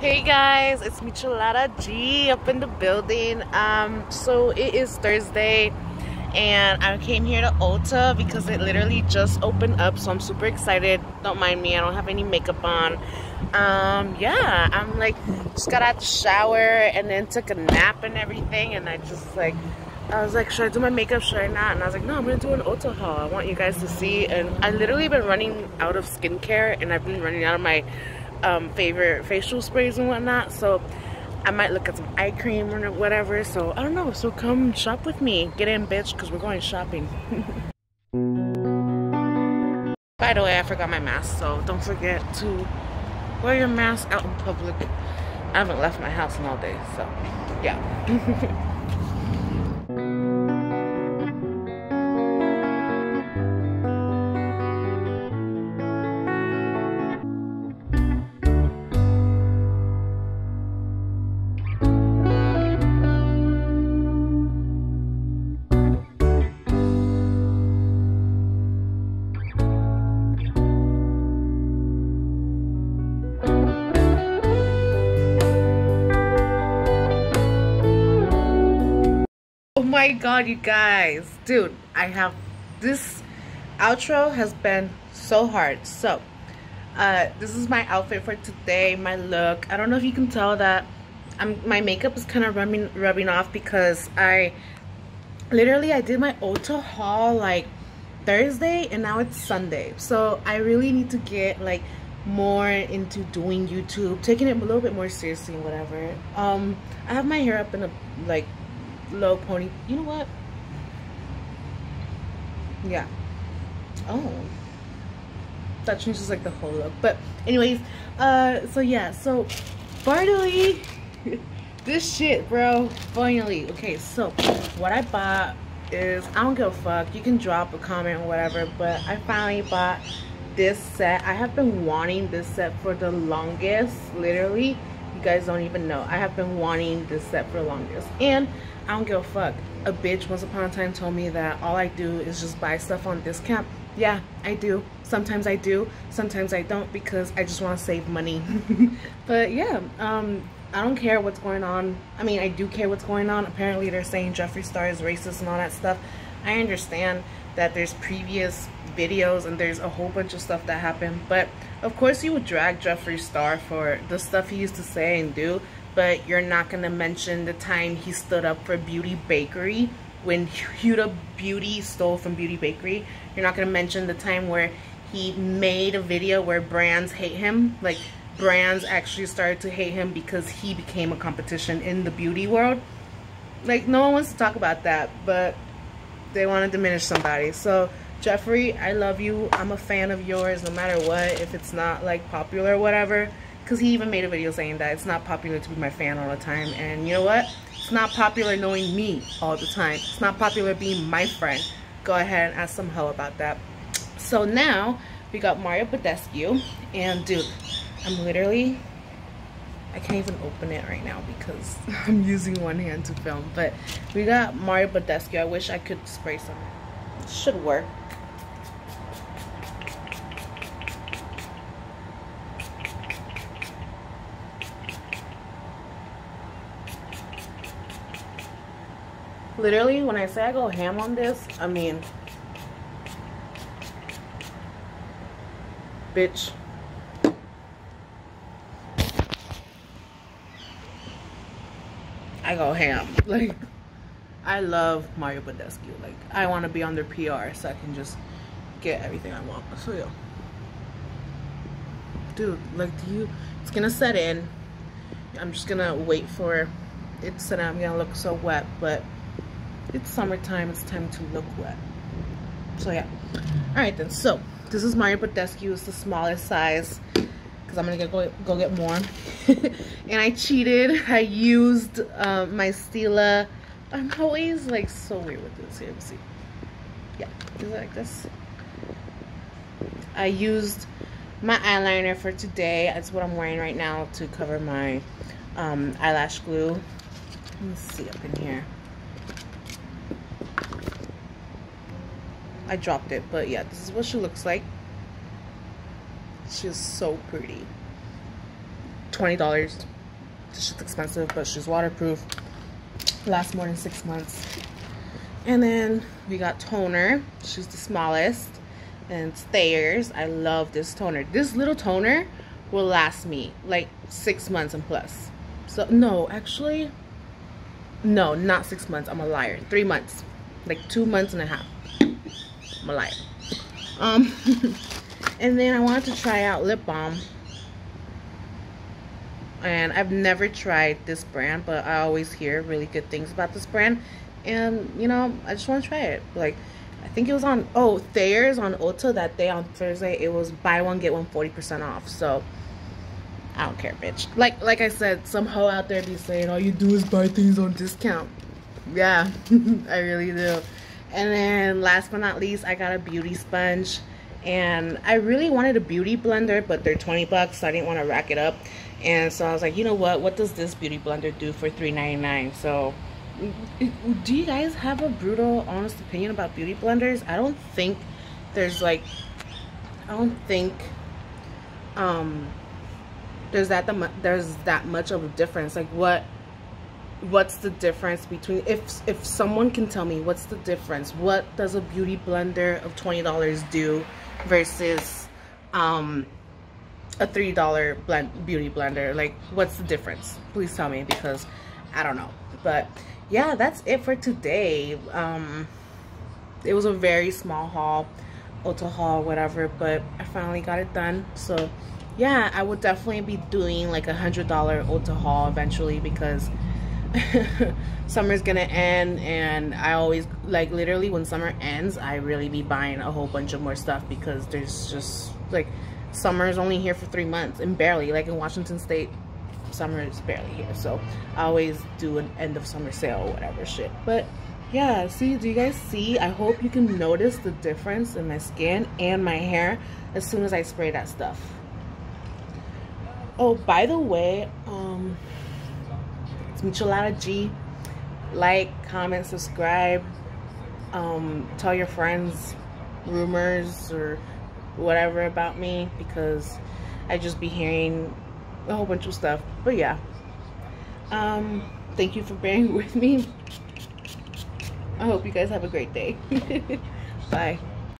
Hey guys, it's Michelada G up in the building. Um, so it is Thursday and I came here to Ulta because it literally just opened up so I'm super excited. Don't mind me, I don't have any makeup on. Um, yeah, I'm like just got out the shower and then took a nap and everything and I just like I was like, should I do my makeup? Should I not? And I was like, no, I'm gonna do an Ulta haul. I want you guys to see. And I literally been running out of skincare and I've been running out of my um, favorite facial sprays and whatnot. So I might look at some eye cream or whatever. So I don't know. So come shop with me. Get in, bitch, because we're going shopping. By the way, I forgot my mask, so don't forget to wear your mask out in public. I haven't left my house in all day, so yeah. my god, you guys. Dude, I have this outro has been so hard. So, uh, this is my outfit for today, my look. I don't know if you can tell that I'm, my makeup is kind of rubbing, rubbing off because I literally I did my Ulta haul like Thursday and now it's Sunday. So, I really need to get like more into doing YouTube, taking it a little bit more seriously whatever. Um, I have my hair up in a like low pony. You know what? Yeah. Oh. That changes like the whole look. But anyways, uh, so yeah, so finally, this shit, bro. Finally. Okay, so what I bought is, I don't give a fuck. You can drop a comment or whatever, but I finally bought this set. I have been wanting this set for the longest, literally. You guys don't even know. I have been wanting this set for the longest. And I don't give a fuck. A bitch once upon a time told me that all I do is just buy stuff on discount. Yeah, I do. Sometimes I do. Sometimes I don't because I just want to save money. but yeah, um, I don't care what's going on. I mean, I do care what's going on. Apparently, they're saying Jeffree Star is racist and all that stuff. I understand that there's previous videos and there's a whole bunch of stuff that happened. But of course, you would drag Jeffree Star for the stuff he used to say and do but you're not going to mention the time he stood up for Beauty Bakery when Huda Beauty stole from Beauty Bakery. You're not going to mention the time where he made a video where brands hate him. Like, brands actually started to hate him because he became a competition in the beauty world. Like, no one wants to talk about that, but they want to diminish somebody. So, Jeffree, I love you. I'm a fan of yours no matter what. If it's not, like, popular or whatever. Because he even made a video saying that it's not popular to be my fan all the time. And you know what? It's not popular knowing me all the time. It's not popular being my friend. Go ahead and ask some hell about that. So now we got Mario Badescu and dude I'm literally I can't even open it right now because I'm using one hand to film. But we got Mario Badescu I wish I could spray some should work literally when I say I go ham on this, I mean bitch. I go ham. Like I love Mario Badescu. Like I want to be on their PR so I can just get everything I want. So yeah. Dude, like do you it's gonna set in. I'm just gonna wait for it to set in. I'm gonna look so wet, but it's summertime it's time to look wet so yeah all right then so this is Mario Badescu it's the smallest size because I'm gonna go, go get more and I cheated I used um, my Stila I'm always like so weird with this see yeah is like this I used my eyeliner for today that's what I'm wearing right now to cover my um, eyelash glue let me see up in here I dropped it, but yeah, this is what she looks like. She's so pretty. $20. This shit's expensive, but she's waterproof. Lasts more than six months. And then we got toner. She's the smallest. And Thayers. I love this toner. This little toner will last me like six months and plus. So, no, actually, no, not six months. I'm a liar. Three months. Like two months and a half. I'm a liar. Um, and then I wanted to try out lip balm. And I've never tried this brand, but I always hear really good things about this brand. And, you know, I just want to try it. Like, I think it was on, oh, Thayer's on Ulta that day on Thursday. It was buy one, get one 40% off. So, I don't care, bitch. Like, like I said, some hoe out there be saying, all you do is buy things on discount. Yeah, I really do. And then last but not least, I got a beauty sponge. And I really wanted a beauty blender, but they're 20 bucks, so I didn't want to rack it up. And so I was like, you know what? What does this beauty blender do for $3.99? So do you guys have a brutal, honest opinion about beauty blenders? I don't think there's like, I don't think um, there's that the, there's that much of a difference. Like what what's the difference between if if someone can tell me what's the difference what does a beauty blender of $20 do versus um a three dollar blend beauty blender. Like what's the difference? Please tell me because i don't know. But yeah that's it for today. Um it was a very small haul Ulta haul whatever but i finally got it done. So yeah i would definitely be doing like a hundred dollar Ulta haul eventually because summer's gonna end and I always like literally when summer ends I really be buying a whole bunch of more stuff because there's just like summer is only here for three months and barely like in Washington state summer is barely here so I always do an end of summer sale or whatever shit. But yeah see do you guys see? I hope you can notice the difference in my skin and my hair as soon as I spray that stuff. Oh by the way um it's Michelada G. Like, comment, subscribe. Um, tell your friends rumors or whatever about me because I just be hearing a whole bunch of stuff. But yeah. Um, thank you for bearing with me. I hope you guys have a great day. Bye.